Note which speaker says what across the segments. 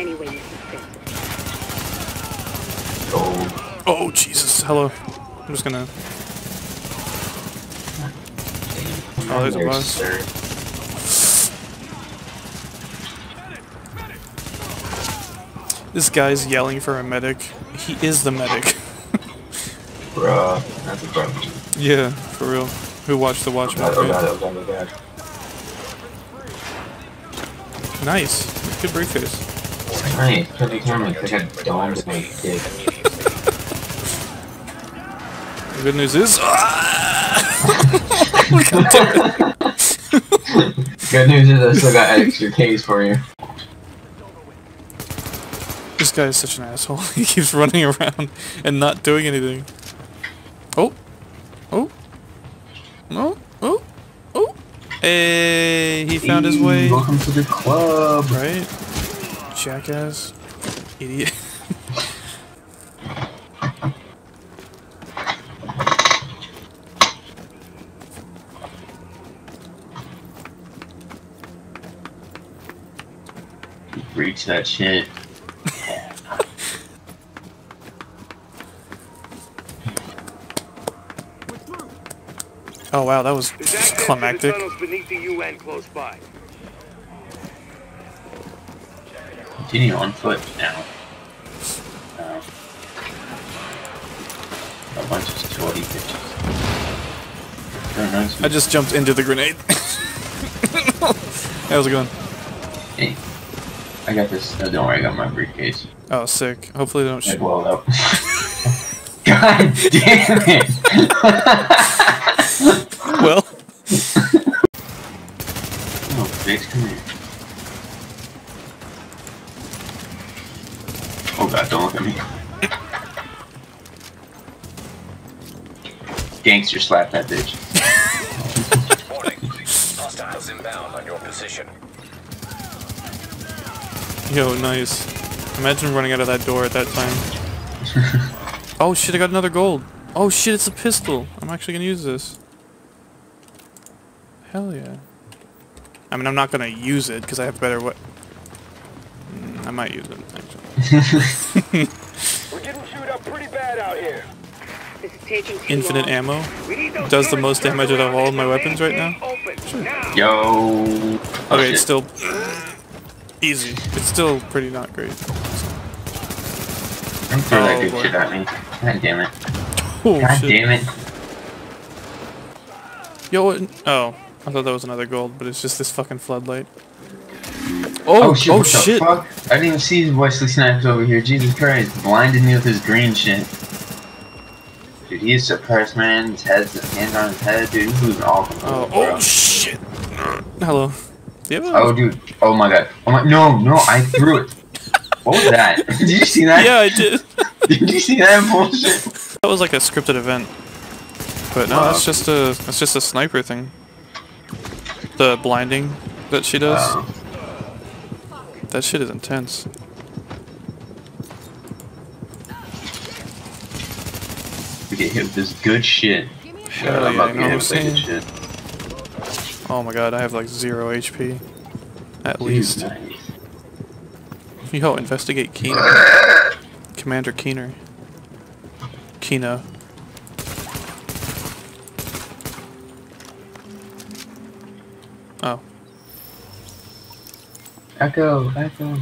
Speaker 1: any way you see fit.
Speaker 2: Oh,
Speaker 3: Oh, Jesus. Hello. I'm just gonna... Oh, there's a
Speaker 2: there's
Speaker 3: boss. This guy's yelling for a medic. He is the medic.
Speaker 2: Bruh, that's a problem.
Speaker 3: yeah, for real. Who watched the Watchmen?
Speaker 2: Oh god,
Speaker 3: right?
Speaker 2: oh god, oh god.
Speaker 3: Nice. Good briefcase.
Speaker 2: Nice, perfect timing. I got domed in my dick.
Speaker 3: The good news is... Ah!
Speaker 2: Good news is I still got extra K's for you.
Speaker 3: This guy is such an asshole. he keeps running around and not doing anything. Oh. Oh. Oh. Oh. Oh. Hey, he found his way.
Speaker 2: Welcome to the club.
Speaker 3: Right? Jackass. Idiot.
Speaker 2: Reach that shit.
Speaker 3: Oh wow, that was
Speaker 4: There's access to the
Speaker 3: climactic.
Speaker 2: Continue on foot now. Uh, a bunch of sweaty bitches. Nice.
Speaker 3: I just jumped into the grenade. How's it going?
Speaker 2: Hey, I got this. No, don't worry, I got my briefcase.
Speaker 3: Oh, sick. Hopefully they don't shoot.
Speaker 2: welled up. God damn it!
Speaker 3: Well,
Speaker 2: Oh, bitch, come here. God, don't look at me. Gangster slap that bitch.
Speaker 5: Warning. Hostiles inbound on your position.
Speaker 3: yo, nice. Imagine running out of that door at that time. oh shit, I got another gold. Oh shit, it's a pistol. I'm actually gonna use this. Hell yeah. I mean, I'm not gonna use it because I have better what. I might use it actually.
Speaker 4: We're getting chewed up pretty bad out here.
Speaker 1: This is taking too
Speaker 3: Infinite
Speaker 1: long.
Speaker 3: ammo.
Speaker 4: We need those
Speaker 3: Does the most damage out of all of my weapons right now?
Speaker 4: Open. Now.
Speaker 2: Yo. Oh,
Speaker 3: Okay,
Speaker 2: shit.
Speaker 3: it's still easy. It's still pretty not great.
Speaker 2: Don't throw that
Speaker 3: Oh,
Speaker 2: good
Speaker 3: boy.
Speaker 2: shit at me. God damn it.
Speaker 3: Oh
Speaker 2: God
Speaker 3: shit.
Speaker 2: damn it.
Speaker 3: Yo, what? Oh, I thought that was another gold, but it's just this fucking floodlight. Oh, oh shit!
Speaker 2: Oh, what the fuck? I didn't even see Wesley Snipes over here. Jesus Christ. Blinded me with his green shit. Dude, he is suppressed, man. His head's his hands on his head, dude. He's losing all control.
Speaker 3: Oh,
Speaker 2: bro.
Speaker 3: oh shit! Hello.
Speaker 2: Oh, dude. Oh my god. Oh my. No, no, I threw it. What was that? Did you see that?
Speaker 3: Yeah, I did.
Speaker 2: Did you see that bullshit?
Speaker 3: that was like a scripted event. But no,
Speaker 2: Wow.
Speaker 3: that's just a that's just a sniper thing. The blinding that she does. That shit is intense.
Speaker 2: We get hit with this good shit.
Speaker 3: Hell yeah,
Speaker 2: about
Speaker 3: you
Speaker 2: to
Speaker 3: know
Speaker 2: get
Speaker 3: what
Speaker 2: hit
Speaker 3: I'm
Speaker 2: with that
Speaker 3: saying?
Speaker 2: shit.
Speaker 3: Oh my god, I have like zero HP. At least.
Speaker 2: nice.
Speaker 3: Yo, investigate Keener. Commander Keener. Keena. Oh.
Speaker 2: Echo, echo.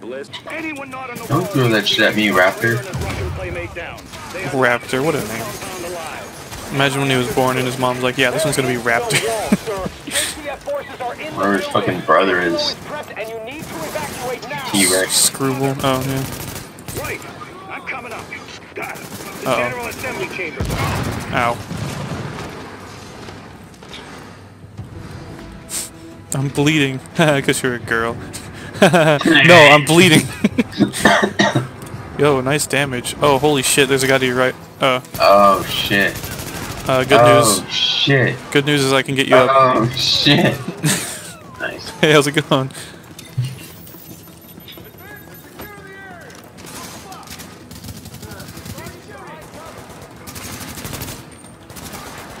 Speaker 4: Bliss. Anyone not on the
Speaker 2: Don't throw that shit at me, Raptor.
Speaker 4: and a Russian playmate down. They are
Speaker 3: Raptor, what a name. Imagine when he was born and his mom's like, yeah, this one's gonna be Raptor.
Speaker 4: JTF forces are in the
Speaker 2: Or his fucking brother is
Speaker 4: you need to evacuate now.
Speaker 2: T-Rex.
Speaker 3: Screwball. Oh, yeah.
Speaker 4: Right. I'm coming up. Got it. The
Speaker 3: Uh-oh.
Speaker 4: General Assembly Chamber.
Speaker 3: Ow. I'm bleeding. Because you're a girl. no, I'm bleeding. Yo, nice damage. Oh, holy shit, there's a guy to your right. Uh,
Speaker 2: Oh shit.
Speaker 3: uh, good
Speaker 2: oh
Speaker 3: news.
Speaker 2: shit.
Speaker 3: Good news is I can get you up.
Speaker 2: Oh shit. nice.
Speaker 3: Hey, how's it going?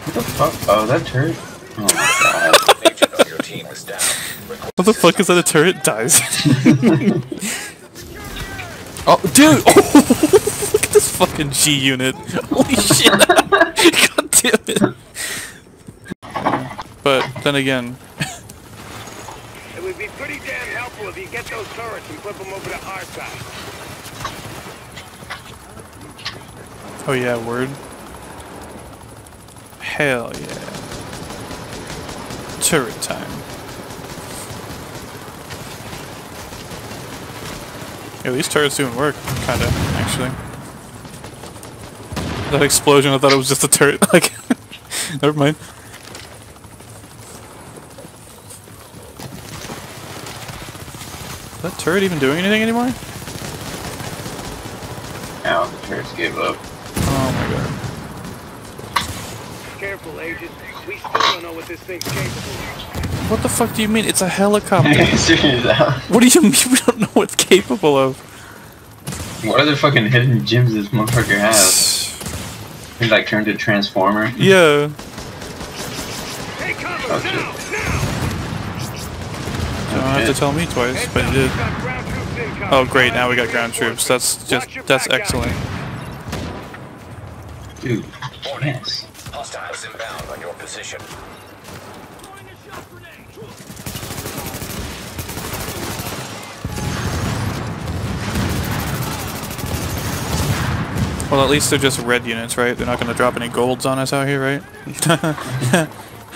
Speaker 2: What the fuck? Oh, that turret? Oh my god.
Speaker 5: Agent of your team is down. Request
Speaker 3: What the fuck is that? A turret dies. oh, dude! Oh, look at this fucking G unit. Holy shit! God damn it! But then again,
Speaker 4: It would be pretty damn helpful if you get those turrets and flip them over to our side.
Speaker 3: oh yeah, word. Hell yeah. Turret time. Yeah, these turrets doing work, kinda, actually. That explosion, I thought it was just a turret, like, never mind. Is that turret even doing anything anymore?
Speaker 2: Now the turrets gave up.
Speaker 3: Oh my god.
Speaker 4: Careful, Agent. We still don't know what this thing's capable of.
Speaker 3: What the fuck do you mean? It's a helicopter. What do you mean we don't know what it's capable of?
Speaker 2: What other fucking hidden gyms this motherfucker has? He like turned to Transformer.
Speaker 3: Yeah.
Speaker 4: Take cover
Speaker 2: Oh,
Speaker 4: now!
Speaker 2: shit.
Speaker 4: Now!
Speaker 3: You don't have to tell me twice, but you did.
Speaker 4: we've got ground troops incoming.
Speaker 3: Oh great, now we got ground troops. That's just that's excellent.
Speaker 4: guys.
Speaker 2: Dude, yes.
Speaker 5: Hostiles inbound on your position.
Speaker 3: Well, at least they're just red units, right? They're not gonna drop any golds on us out here, right?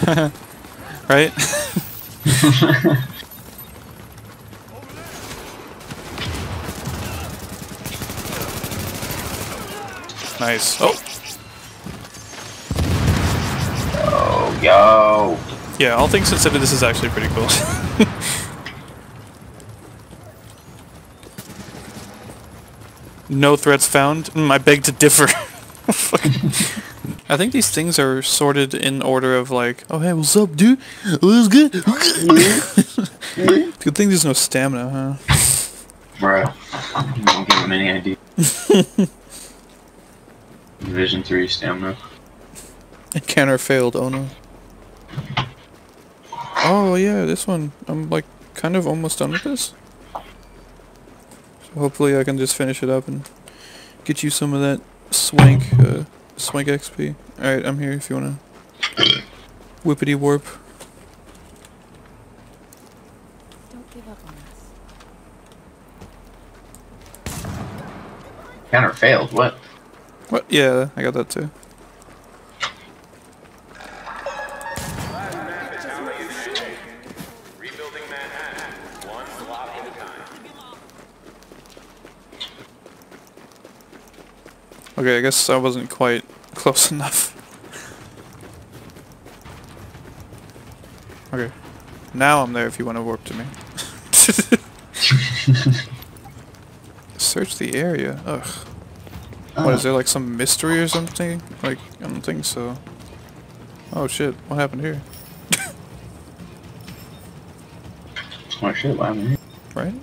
Speaker 3: right? nice. Oh,
Speaker 2: Oh, yo.
Speaker 3: yeah. All things considered, this is actually pretty cool. no threats found. Mm, I beg to differ. I think these things are sorted in order of like, oh hey, what's up, dude? What's good? good thing there's no stamina, huh?
Speaker 2: Bro. Don't give him any idea. Division 3 stamina.
Speaker 3: Encounter failed. Oh no. Oh yeah, this one. I'm like kind of almost done with this. So hopefully I can just finish it up and get you some of that swank, uh, swank XP. All right, I'm here if you wanna whippity warp.
Speaker 6: Don't give up on us.
Speaker 2: Counter failed. What?
Speaker 3: What? Yeah, I got that too.
Speaker 4: Rebuilding Manhattan, one block at a time.
Speaker 3: Okay, I guess I wasn't quite close enough. Okay. Now I'm there if you want to warp to me. Search the area. Ugh. Uh. What is there like some mystery or something? Like I don't think so. Oh shit! What happened here?
Speaker 2: Oh shit, what happened here?
Speaker 3: Right?